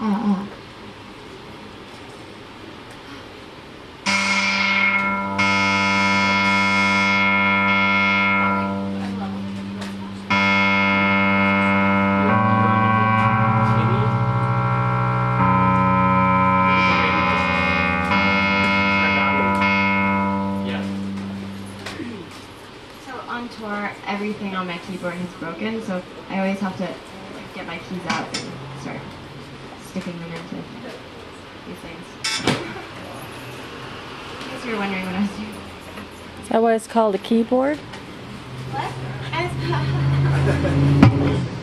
うんうん。On tour, everything on my keyboard is broken, so I always have to like get my keys out and start sticking them into these things. In case you were wondering what I was doing. Is that why it's called a keyboard? What?